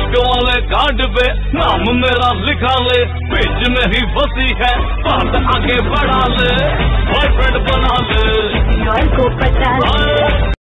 इश्क वाले कार्ड पे नाम मेरा लिखा ले बीच में ही फंसी है, बात आगे बढ़ा ले।